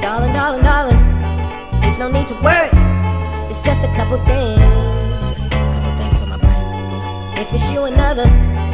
Darling, darling, darling, there's no need to worry. It's just a couple things. Just a couple things on my brain. If it's you another.